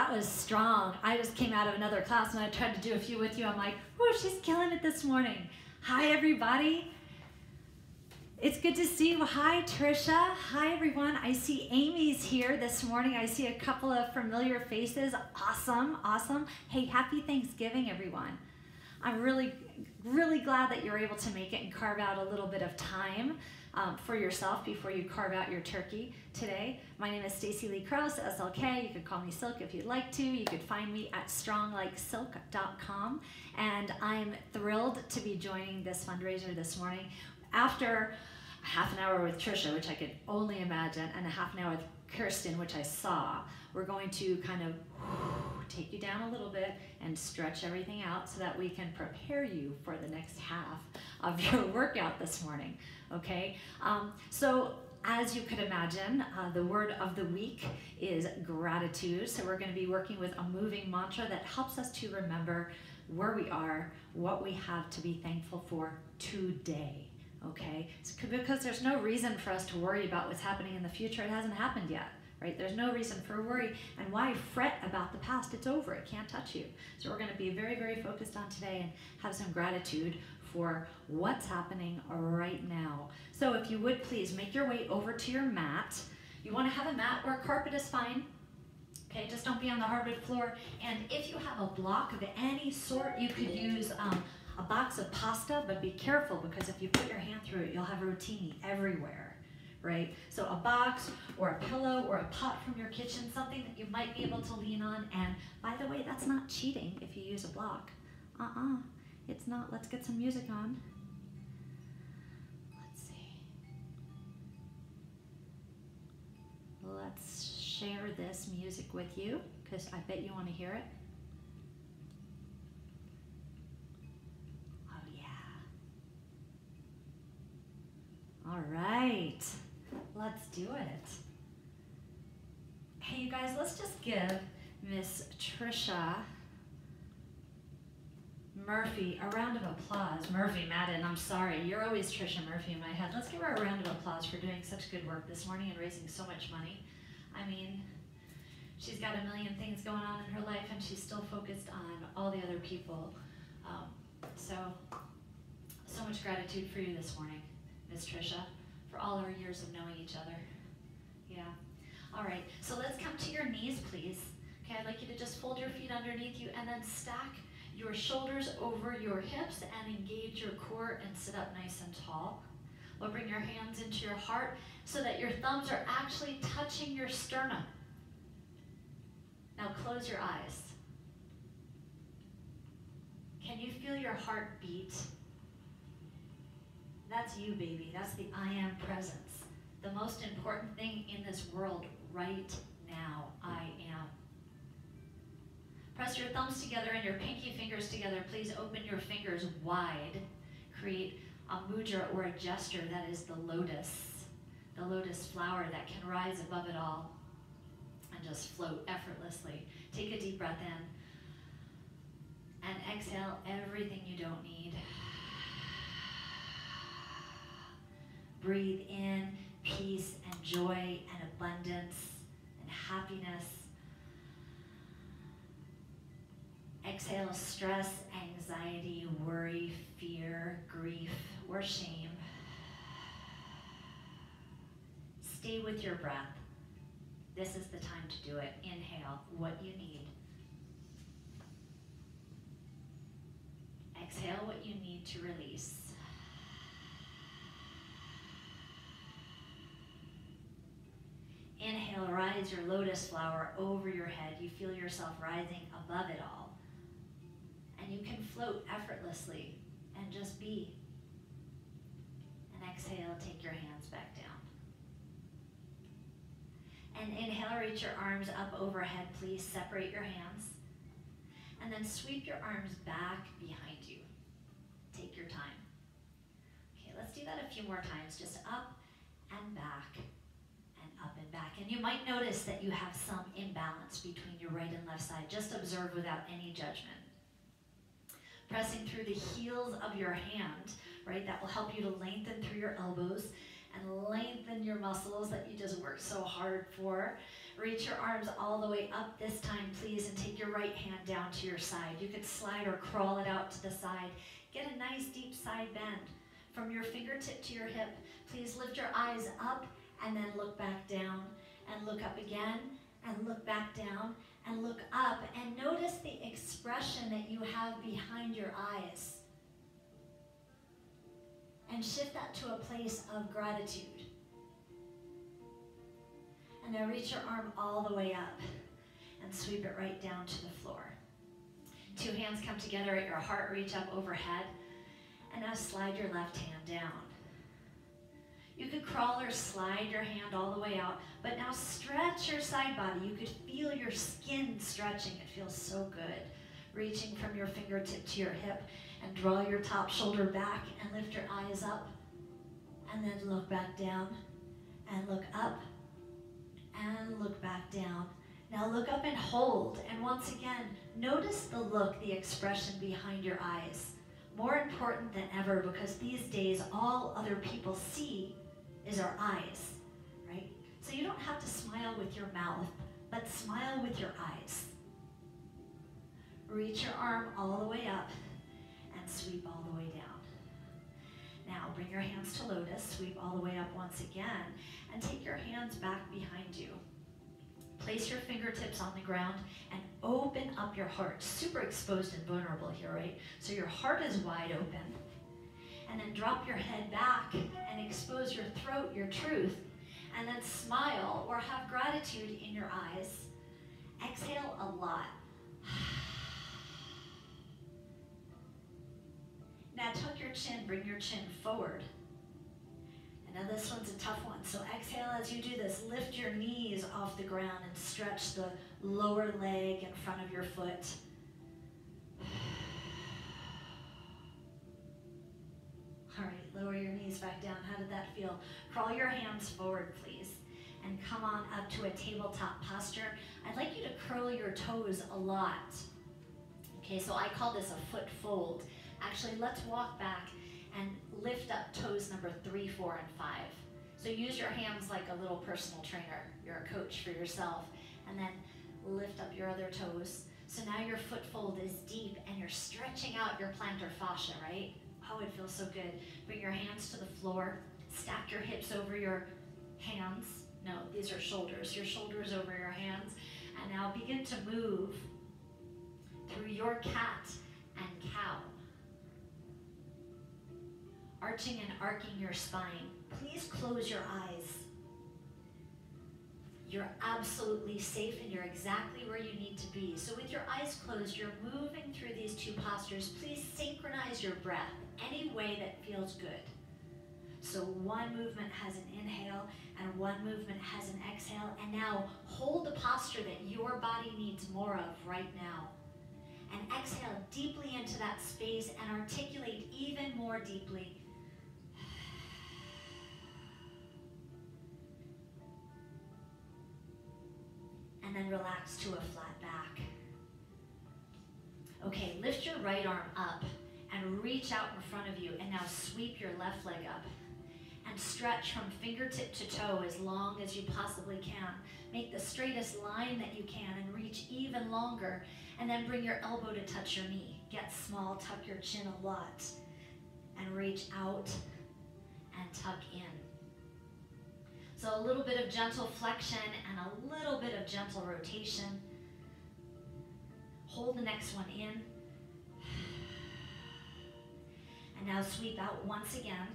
that was strong. I just came out of another class and I tried to do a few with you. I'm like, whoo, she's killing it this morning. Hi, everybody. It's good to see you. Hi, Trisha. Hi, everyone. I see Amy's here this morning. I see a couple of familiar faces. Awesome, awesome. Hey, happy Thanksgiving, everyone. I'm really, really glad that you're able to make it and carve out a little bit of time um, for yourself before you carve out your turkey today. My name is Stacey Lei Krauss, SLK. You could call me Silk if you'd like to. You could find me at stronglikesilk.com. And I'm thrilled to be joining this fundraiser this morning after half an hour with Trisha, which I could only imagine, and a half an hour with Kirsten, which I saw. We're going to kind of take you down a little bit and stretch everything out so that we can prepare you for the next half of your workout this morning okay? Um, so as you could imagine, uh, the word of the week is gratitude. So we're going to be working with a moving mantra that helps us to remember where we are, what we have to be thankful for today. Okay, so, because there's no reason for us to worry about what's happening in the future. It hasn't happened yet, right? There's no reason for worry. And why fret about the past? It's over. It can't touch you. So we're going to be very, very focused on today and have some gratitude for what's happening right now. So if you would please make your way over to your mat. You want to have a mat or a carpet is fine. Okay, just don't be on the hardwood floor. And if you have a block of any sort, you could use um, a box of pasta, but be careful because if you put your hand through it, you'll have rotini everywhere, right? So a box or a pillow or a pot from your kitchen, something that you might be able to lean on. And by the way, that's not cheating if you use a block. Uh-uh. It's not. Let's get some music on. Let's see. Let's share this music with you because I bet you want to hear it. Oh, yeah. All right. Let's do it. Hey, you guys, let's just give Miss Trisha Murphy, a round of applause. Murphy Madden, I'm sorry. You're always Trisha Murphy in my head. Let's give her a round of applause for doing such good work this morning and raising so much money. I mean, she's got a million things going on in her life and she's still focused on all the other people. Um, so, so much gratitude for you this morning, Miss Trisha, for all our years of knowing each other. Yeah. All right, so let's come to your knees, please. Okay, I'd like you to just fold your feet underneath you and then stack your shoulders over your hips and engage your core and sit up nice and tall. We'll bring your hands into your heart so that your thumbs are actually touching your sternum. Now close your eyes. Can you feel your heart beat? That's you, baby. That's the I am presence. The most important thing in this world right now. Press your thumbs together and your pinky fingers together. Please open your fingers wide. Create a mudra or a gesture that is the lotus, the lotus flower that can rise above it all and just float effortlessly. Take a deep breath in and exhale everything you don't need. Breathe in peace and joy and abundance and happiness Exhale stress, anxiety, worry, fear, grief, or shame. Stay with your breath. This is the time to do it. Inhale what you need. Exhale what you need to release. Inhale, rise your lotus flower over your head. You feel yourself rising above it all and you can float effortlessly and just be. And exhale, take your hands back down. And inhale, reach your arms up overhead, please. Separate your hands. And then sweep your arms back behind you. Take your time. Okay, let's do that a few more times. Just up and back and up and back. And you might notice that you have some imbalance between your right and left side. Just observe without any judgment pressing through the heels of your hand, right? That will help you to lengthen through your elbows and lengthen your muscles that you just worked so hard for. Reach your arms all the way up this time, please, and take your right hand down to your side. You could slide or crawl it out to the side. Get a nice deep side bend. From your fingertip to your hip, please lift your eyes up and then look back down and look up again and look back down and look up and notice the expression that you have behind your eyes. And shift that to a place of gratitude. And now reach your arm all the way up and sweep it right down to the floor. Two hands come together at your heart, reach up overhead. And now slide your left hand down. You could crawl or slide your hand all the way out, but now stretch your side body. You could feel your skin stretching. It feels so good. Reaching from your fingertip to your hip and draw your top shoulder back and lift your eyes up and then look back down and look up and look back down. Now look up and hold. And once again, notice the look, the expression behind your eyes. More important than ever because these days all other people see is our eyes, right? So you don't have to smile with your mouth, but smile with your eyes. Reach your arm all the way up and sweep all the way down. Now bring your hands to lotus, sweep all the way up once again, and take your hands back behind you. Place your fingertips on the ground and open up your heart. Super exposed and vulnerable here, right? So your heart is wide open. And then drop your head back and expose your throat, your truth. And then smile or have gratitude in your eyes. Exhale a lot. Now tuck your chin, bring your chin forward. And now this one's a tough one. So exhale as you do this. Lift your knees off the ground and stretch the lower leg in front of your foot. All right, lower your knees back down. How did that feel? Crawl your hands forward, please. And come on up to a tabletop posture. I'd like you to curl your toes a lot. Okay, so I call this a foot fold. Actually, let's walk back and lift up toes number three, four, and five. So use your hands like a little personal trainer. You're a coach for yourself. And then lift up your other toes. So now your foot fold is deep and you're stretching out your plantar fascia, right? Oh, it feels so good. Bring your hands to the floor. Stack your hips over your hands. No, these are shoulders. Your shoulders over your hands. And now begin to move through your cat and cow arching and arcing your spine. Please close your eyes. You're absolutely safe and you're exactly where you need to be. So with your eyes closed, you're moving through these two postures. Please synchronize your breath any way that feels good. So one movement has an inhale and one movement has an exhale. And now hold the posture that your body needs more of right now. And exhale deeply into that space and articulate even more deeply and then relax to a flat back. Okay, lift your right arm up and reach out in front of you and now sweep your left leg up and stretch from fingertip to toe as long as you possibly can. Make the straightest line that you can and reach even longer and then bring your elbow to touch your knee. Get small, tuck your chin a lot and reach out and tuck in. So a little bit of gentle flexion and a little bit of gentle rotation. Hold the next one in. And now sweep out once again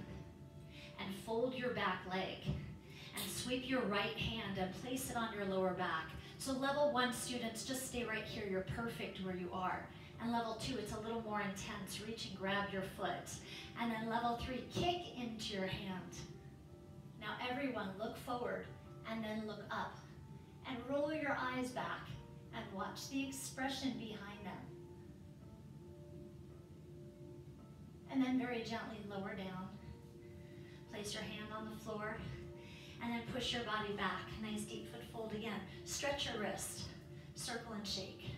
and fold your back leg and sweep your right hand and place it on your lower back. So level one students, just stay right here. You're perfect where you are. And level two, it's a little more intense. Reach and grab your foot. And then level three, kick into your hand. Now everyone look forward and then look up and roll your eyes back and watch the expression behind them. And then very gently lower down. Place your hand on the floor and then push your body back. Nice deep foot fold again. Stretch your wrist. Circle and shake.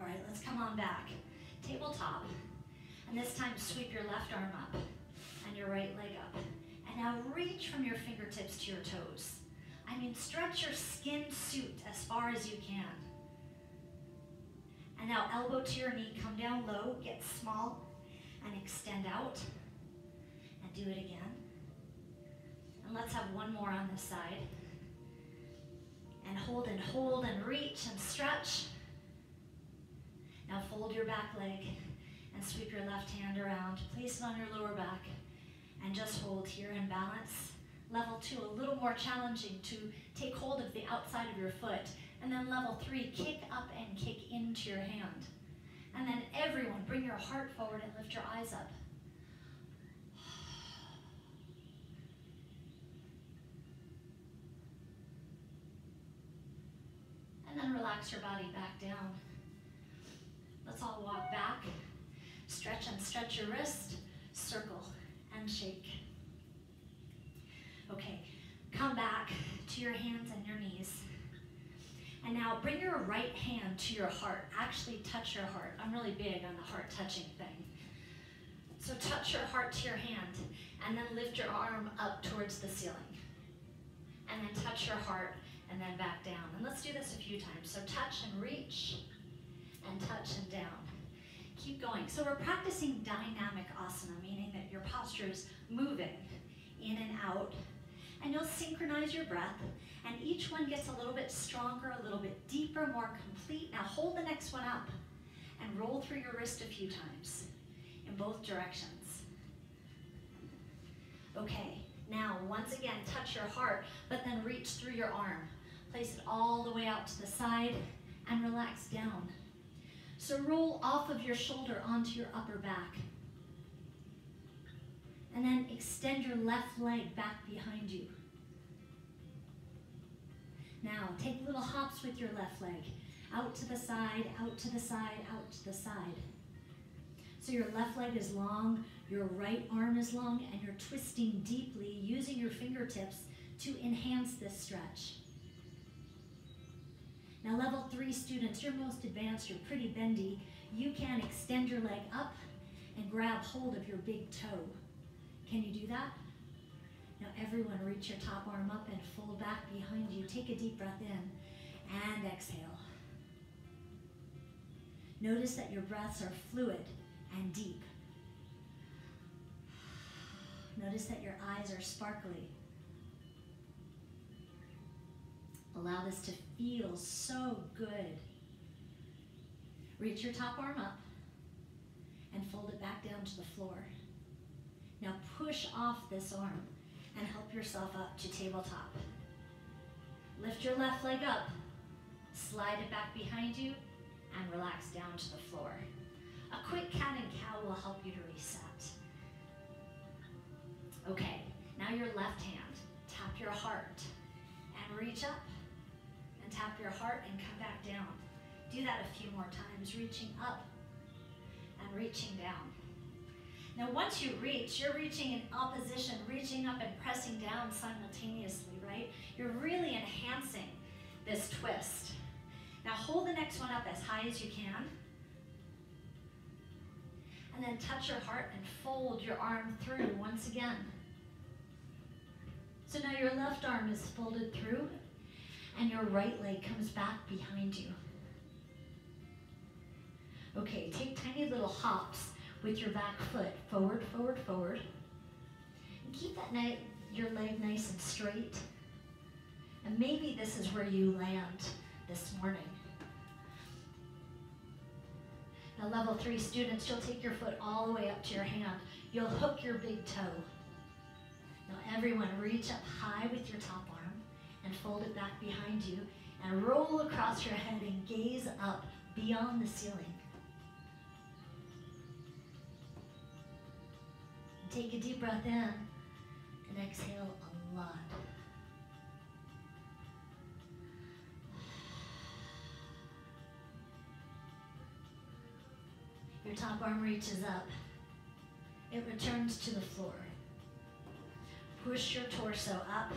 All right, let's come on back. Tabletop. And this time sweep your left arm up and your right leg up. And now reach from your fingertips to your toes. I mean, stretch your skin suit as far as you can. And now elbow to your knee, come down low, get small, and extend out. And do it again. And let's have one more on this side. And hold and hold and reach and stretch. Now fold your back leg and sweep your left hand around. Place it on your lower back and just hold here in balance. Level two, a little more challenging to take hold of the outside of your foot. And then level three, kick up and kick into your hand. And then everyone, bring your heart forward and lift your eyes up. And then relax your body back down. Let's all walk back. Stretch and stretch your wrist. Circle and shake. Okay, come back to your hands and your knees. And now bring your right hand to your heart. Actually touch your heart. I'm really big on the heart touching thing. So touch your heart to your hand and then lift your arm up towards the ceiling. And then touch your heart and then back down. And let's do this a few times. So touch and reach and touch and down. Keep going. So we're practicing dynamic asana, meaning that your posture is moving in and out. And you'll synchronize your breath, and each one gets a little bit stronger, a little bit deeper, more complete. Now hold the next one up and roll through your wrist a few times in both directions. Okay, now once again, touch your heart, but then reach through your arm. Place it all the way out to the side and relax down. So roll off of your shoulder onto your upper back. And then extend your left leg back behind you. Now, take little hops with your left leg. Out to the side, out to the side, out to the side. So your left leg is long, your right arm is long, and you're twisting deeply using your fingertips to enhance this stretch. Now level three students, you're most advanced, you're pretty bendy. You can extend your leg up and grab hold of your big toe. Can you do that? Now everyone reach your top arm up and fold back behind you. Take a deep breath in and exhale. Notice that your breaths are fluid and deep. Notice that your eyes are sparkly. Allow this to feel so good. Reach your top arm up and fold it back down to the floor. Now push off this arm and help yourself up to tabletop. Lift your left leg up, slide it back behind you, and relax down to the floor. A quick cat and cow will help you to reset. Okay, now your left hand, tap your heart and reach up and tap your heart and come back down. Do that a few more times, reaching up and reaching down. Now once you reach, you're reaching in opposition, reaching up and pressing down simultaneously, right? You're really enhancing this twist. Now hold the next one up as high as you can. And then touch your heart and fold your arm through once again. So now your left arm is folded through and your right leg comes back behind you. Okay, take tiny little hops with your back foot, forward, forward, forward. And keep that night, your leg nice and straight. And maybe this is where you land this morning. Now level three students, you'll take your foot all the way up to your hand. You'll hook your big toe. Now everyone reach up high with your top arm and fold it back behind you and roll across your head and gaze up beyond the ceiling. Take a deep breath in and exhale a lot. Your top arm reaches up. It returns to the floor. Push your torso up.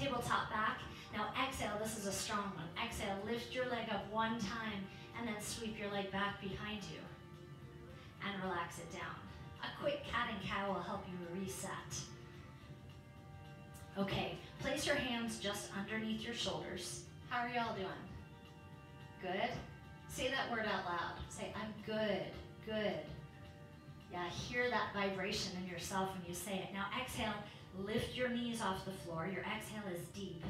Tabletop back. Now exhale, this is a strong one. Exhale, lift your leg up one time and then sweep your leg back behind you and relax it down. A quick cat and cow will help you reset. Okay, place your hands just underneath your shoulders. How are y'all doing? Good? Say that word out loud. Say, I'm good, good. Yeah, hear that vibration in yourself when you say it. Now exhale, lift your knees off the floor. Your exhale is deep.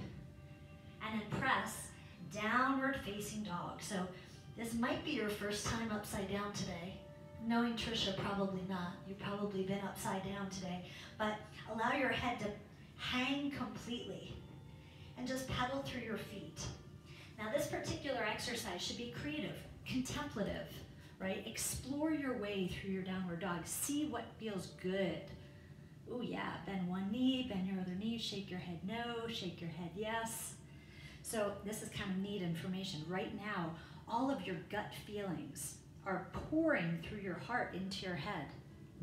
And then press downward facing dog. So this might be your first time upside down today. Knowing Trisha, probably not. You've probably been upside down today. But allow your head to hang completely and just pedal through your feet. Now this particular exercise should be creative, contemplative, right? Explore your way through your downward dog. See what feels good. Oh yeah, bend one knee, bend your other knee, shake your head no, shake your head yes. So this is kind of neat information. Right now, all of your gut feelings are pouring through your heart into your head.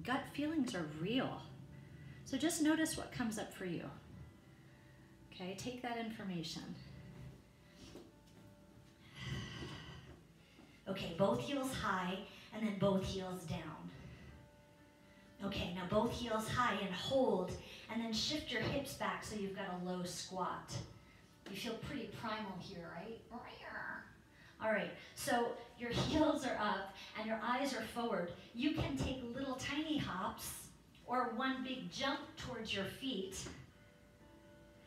Gut feelings are real. So just notice what comes up for you. Okay, take that information. Okay, both heels high and then both heels down. Okay, now both heels high and hold and then shift your hips back so you've got a low squat. You feel pretty primal here, right? All right, so your heels are up and your eyes are forward. You can take little tiny hops or one big jump towards your feet.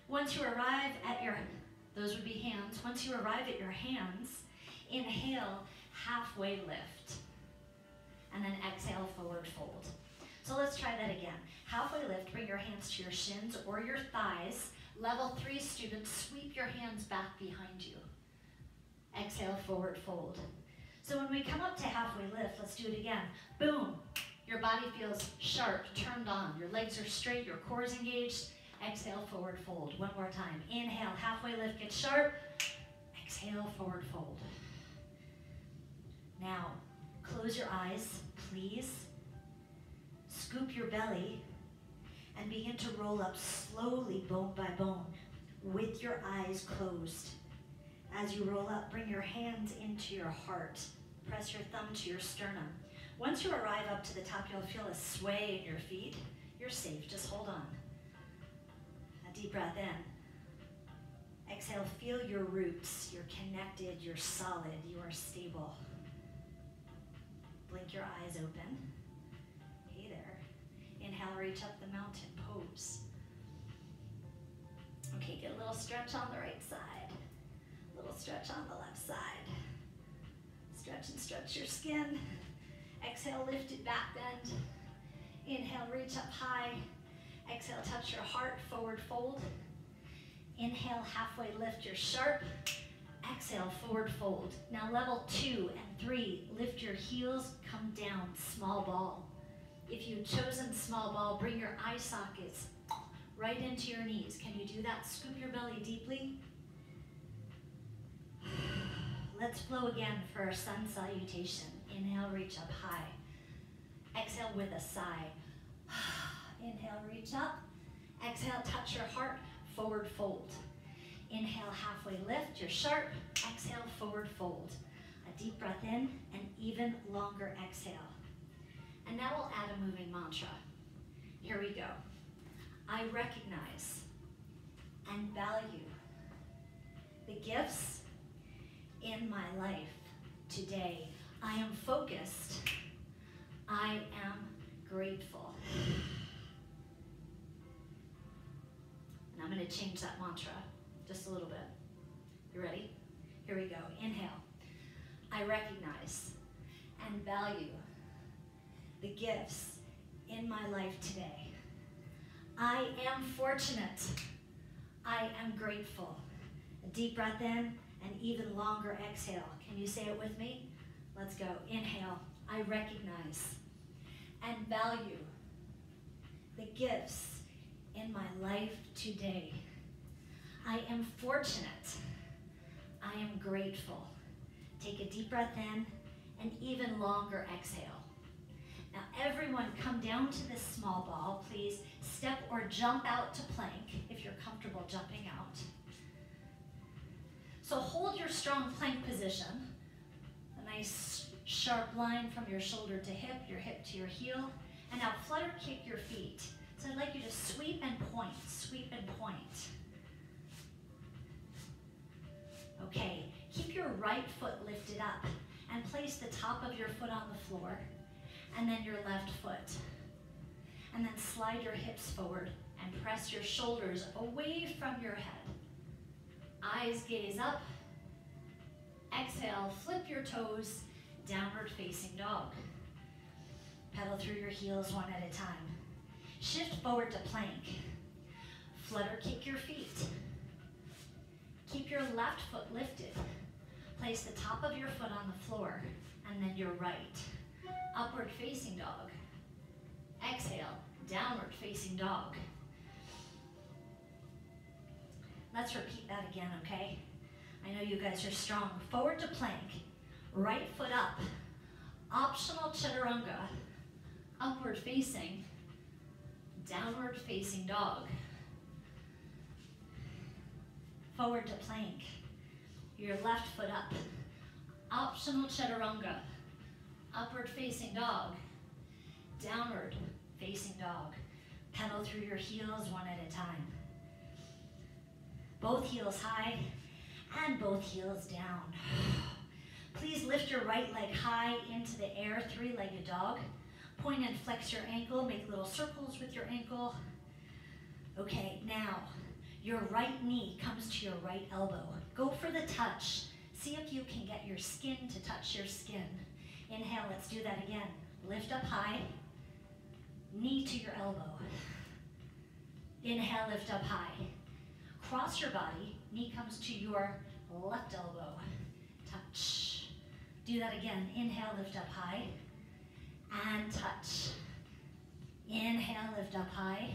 Once you arrive at your, those would be hands. Once you arrive at your hands, inhale, halfway lift. And then exhale, forward fold. So let's try that again. Halfway lift, bring your hands to your shins or your thighs. Level three students, sweep your hands back behind you. Exhale, forward fold. So when we come up to halfway lift, let's do it again. Boom. Your body feels sharp, turned on. Your legs are straight, your core is engaged. Exhale, forward fold. One more time. Inhale, halfway lift, get sharp. Exhale, forward fold. Now, close your eyes, please. Scoop your belly and begin to roll up slowly, bone by bone, with your eyes closed. As you roll up, bring your hands into your heart. Press your thumb to your sternum. Once you arrive up to the top, you'll feel a sway in your feet. You're safe, just hold on. A deep breath in. Exhale, feel your roots. You're connected, you're solid, you are stable. Blink your eyes open. Hey there. Inhale, reach up the mountain pose. Okay, get a little stretch on the right side. Stretch on the left side. Stretch and stretch your skin. Exhale, lift it back bend. Inhale, reach up high. Exhale, touch your heart, forward fold. Inhale, halfway lift your sharp. Exhale, forward fold. Now level two and three, lift your heels, come down, small ball. If you've chosen small ball, bring your eye sockets right into your knees. Can you do that? Scoop your belly deeply. Let's flow again for our sun salutation. Inhale, reach up high. Exhale with a sigh. Inhale, reach up. Exhale, touch your heart, forward fold. Inhale, halfway lift, you're sharp. Exhale, forward fold. A deep breath in, and even longer exhale. And now we'll add a moving mantra. Here we go. I recognize and value the gifts in my life today. I am focused. I am grateful. And I'm going to change that mantra just a little bit. You ready? Here we go. Inhale. I recognize and value the gifts in my life today. I am fortunate. I am grateful. A deep breath in and even longer exhale. Can you say it with me? Let's go. Inhale. I recognize and value the gifts in my life today. I am fortunate. I am grateful. Take a deep breath in and even longer exhale. Now everyone come down to this small ball, please. Step or jump out to plank if you're comfortable jumping out. So hold your strong plank position. A nice sharp line from your shoulder to hip, your hip to your heel. And now flutter kick your feet. So I'd like you to sweep and point, sweep and point. Okay, keep your right foot lifted up and place the top of your foot on the floor and then your left foot. And then slide your hips forward and press your shoulders away from your head. Eyes gaze up. Exhale, flip your toes, downward facing dog. Pedal through your heels one at a time. Shift forward to plank. Flutter kick your feet. Keep your left foot lifted. Place the top of your foot on the floor and then your right. Upward facing dog. Exhale, downward facing dog. Let's repeat that again, okay? I know you guys are strong. Forward to plank, right foot up, optional chaturanga, upward facing, downward facing dog. Forward to plank, your left foot up, optional chaturanga, upward facing dog, downward facing dog. Pedal through your heels one at a time. Both heels high and both heels down. Please lift your right leg high into the air, three-legged dog. Point and flex your ankle, make little circles with your ankle. Okay, now your right knee comes to your right elbow. Go for the touch. See if you can get your skin to touch your skin. Inhale, let's do that again. Lift up high, knee to your elbow. Inhale, lift up high. Cross your body, knee comes to your left elbow. Touch. Do that again. Inhale, lift up high. And touch. Inhale, lift up high.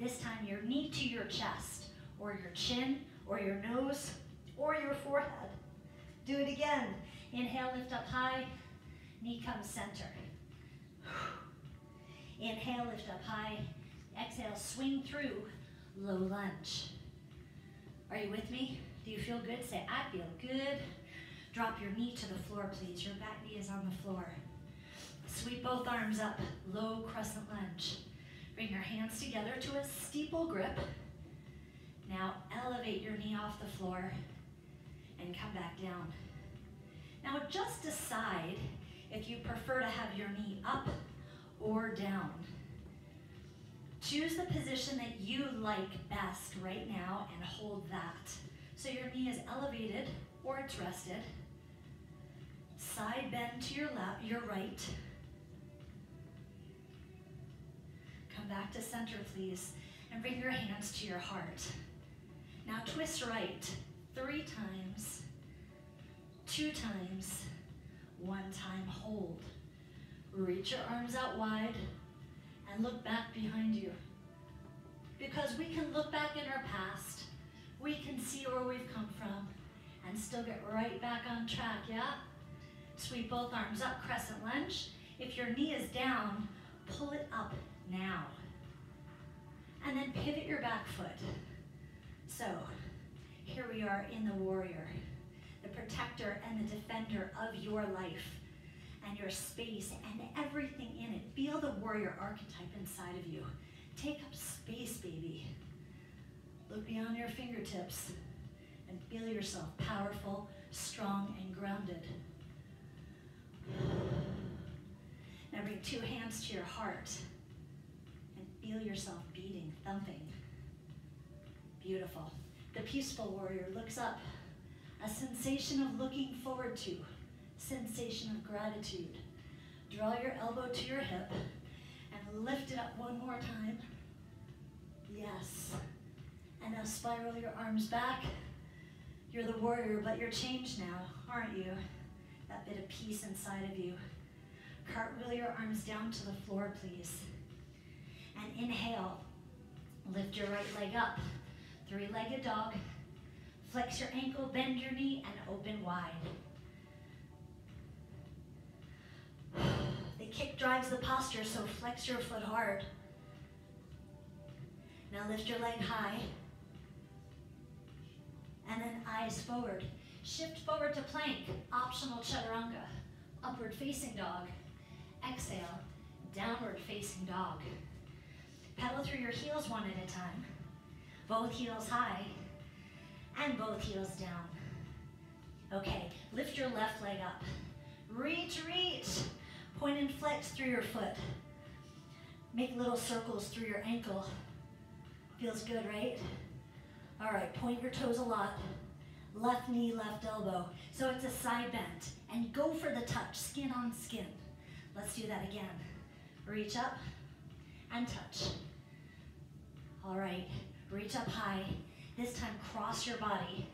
This time your knee to your chest, or your chin, or your nose, or your forehead. Do it again. Inhale, lift up high. Knee comes center. Inhale, lift up high. Exhale, swing through, low lunge. Are you with me? Do you feel good? Say, I feel good. Drop your knee to the floor, please. Your back knee is on the floor. Sweep both arms up, low crescent lunge. Bring your hands together to a steeple grip. Now elevate your knee off the floor and come back down. Now just decide if you prefer to have your knee up or down. Choose the position that you like best right now and hold that. So your knee is elevated or it's rested. Side bend to your left, your right. Come back to center, please, and bring your hands to your heart. Now twist right, three times, two times, one time, hold. Reach your arms out wide and look back behind you. Because we can look back in our past, we can see where we've come from, and still get right back on track, yeah? Sweep both arms up, crescent lunge. If your knee is down, pull it up now. And then pivot your back foot. So, here we are in the warrior, the protector and the defender of your life and your space and everything in it. Feel the warrior archetype inside of you. Take up space, baby. Look beyond your fingertips and feel yourself powerful, strong, and grounded. Now bring two hands to your heart and feel yourself beating, thumping. Beautiful. The peaceful warrior looks up, a sensation of looking forward to, sensation of gratitude. Draw your elbow to your hip and lift it up one more time. Yes. And now spiral your arms back. You're the warrior, but you're changed now, aren't you? That bit of peace inside of you. Cartwheel your arms down to the floor, please. And inhale. Lift your right leg up. Three-legged dog. Flex your ankle, bend your knee, and open wide. The kick drives the posture, so flex your foot hard. Now lift your leg high. And then eyes forward. Shift forward to plank, optional chaturanga. Upward facing dog. Exhale, downward facing dog. Pedal through your heels one at a time. Both heels high and both heels down. Okay, lift your left leg up. Reach, reach. Point and flex through your foot. Make little circles through your ankle. Feels good, right? All right, point your toes a lot. Left knee, left elbow. So it's a side bend. And go for the touch, skin on skin. Let's do that again. Reach up and touch. All right, reach up high. This time cross your body.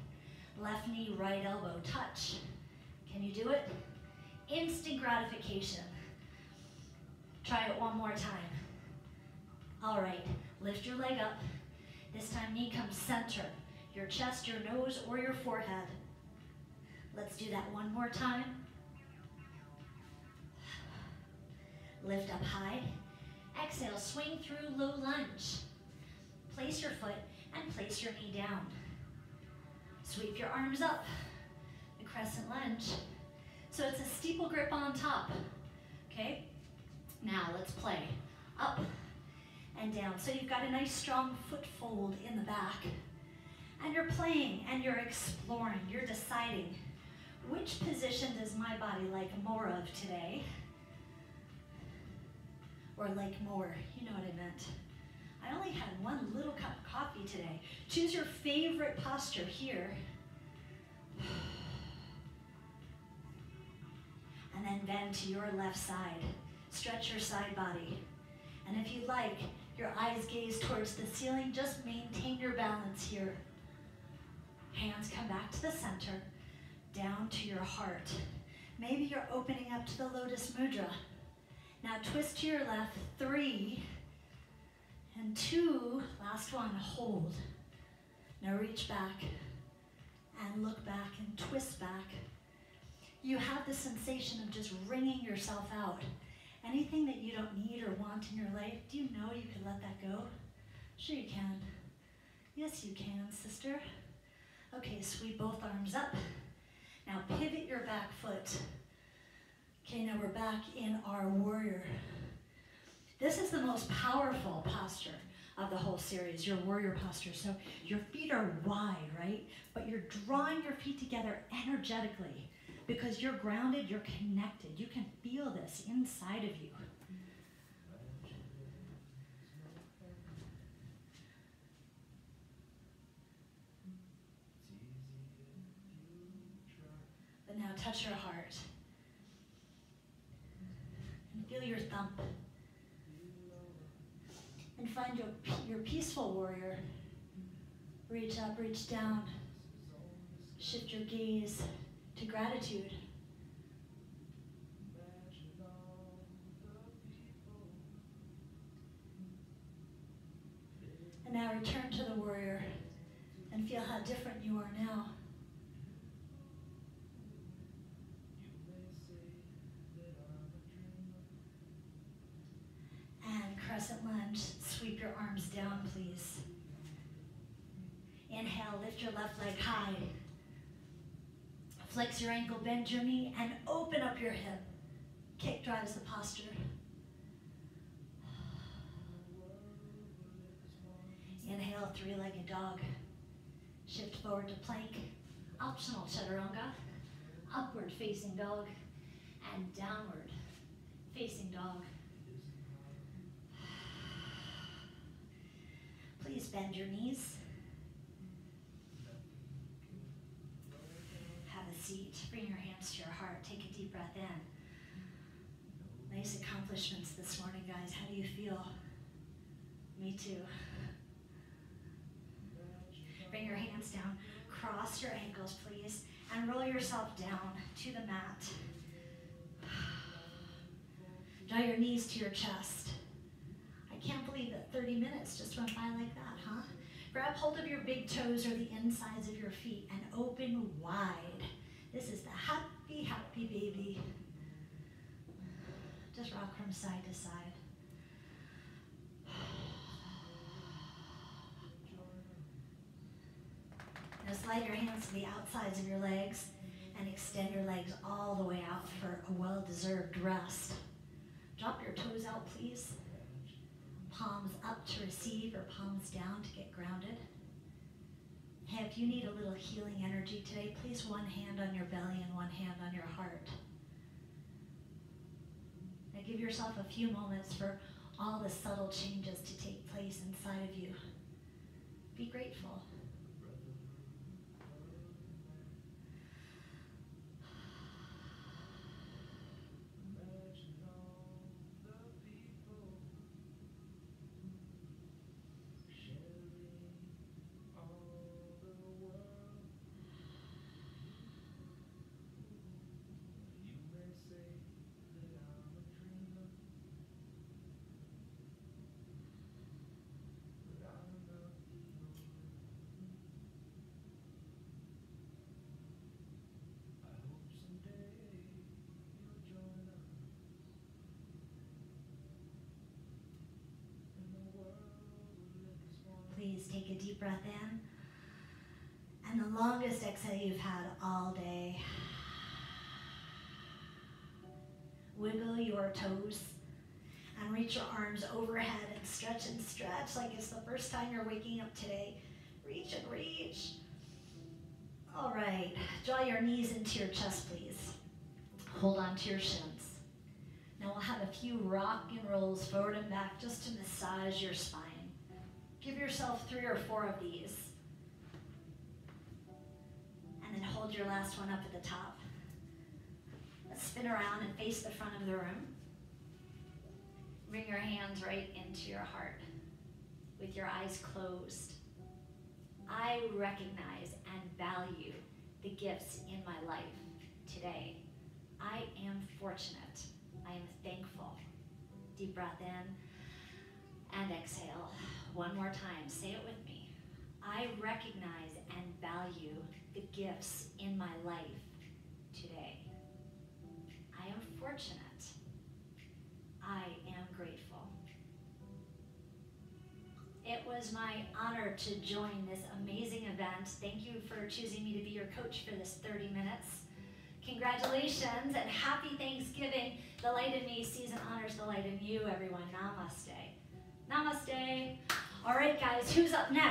Left knee, right elbow, touch. Can you do it? Instant gratification. Try it one more time. All right, lift your leg up. This time knee comes center. Your chest, your nose, or your forehead. Let's do that one more time. Lift up high. Exhale, swing through low lunge. Place your foot and place your knee down. Sweep your arms up, the crescent lunge. So it's a steeple grip on top, okay? Now let's play. Up and down. So you've got a nice strong foot fold in the back. And you're playing and you're exploring, you're deciding which position does my body like more of today? Or like more, you know what I meant. I only had one little cup of coffee today. Choose your favorite posture here. And then bend to your left side. Stretch your side body. And if you like, your eyes gaze towards the ceiling. Just maintain your balance here. Hands come back to the center, down to your heart. Maybe you're opening up to the Lotus Mudra. Now twist to your left, three, and two, last one, hold. Now reach back and look back and twist back. You have the sensation of just wringing yourself out. Anything that you don't need or want in your life, do you know you could let that go? Sure you can. Yes, you can, sister. Okay, sweep both arms up. Now pivot your back foot. Okay, now we're back in our warrior. This is the most powerful posture of the whole series, your warrior posture. So your feet are wide, right? But you're drawing your feet together energetically because you're grounded, you're connected. You can feel this inside of you. But now touch your heart and feel your thump. And find your, your peaceful warrior. Reach up, reach down. Shift your gaze to gratitude. And now return to the warrior and feel how different you are now. And crescent lunge, sweep your arms down, please. Inhale, lift your left leg high. Flex your ankle, bend your knee, and open up your hip. Kick drives the posture. Inhale, three-legged dog. Shift forward to plank. Optional chaturanga. Upward facing dog. And downward facing dog. Please bend your knees. Have a seat. Bring your hands to your heart. Take a deep breath in. Nice accomplishments this morning, guys. How do you feel? Me too. Bring your hands down. Cross your ankles, please. And roll yourself down to the mat. Draw your knees to your chest. I can't believe that 30 minutes just went by like that, huh? Grab hold of your big toes or the insides of your feet and open wide. This is the happy, happy baby. Just rock from side to side. Now slide your hands to the outsides of your legs and extend your legs all the way out for a well-deserved rest. Drop your toes out, please. Palms up to receive or palms down to get grounded. Hey, if you need a little healing energy today, place one hand on your belly and one hand on your heart. Now give yourself a few moments for all the subtle changes to take place inside of you. Be grateful. A deep breath in. And the longest exhale you've had all day. Wiggle your toes and reach your arms overhead and stretch and stretch like it's the first time you're waking up today. Reach and reach. All right, draw your knees into your chest, please. Hold on to your shins. Now we'll have a few rock and rolls forward and back just to massage your spine. Give yourself three or four of these. And then hold your last one up at the top. Let's spin around and face the front of the room. Bring your hands right into your heart with your eyes closed. I recognize and value the gifts in my life today. I am fortunate. I am thankful. Deep breath in and exhale. One more time, say it with me. I recognize and value the gifts in my life today. I am fortunate. I am grateful. It was my honor to join this amazing event. Thank you for choosing me to be your coach for this 30 minutes. Congratulations and happy Thanksgiving. The light in me sees and honors the light in you, everyone. Namaste. Namaste. All right, guys, who's up next?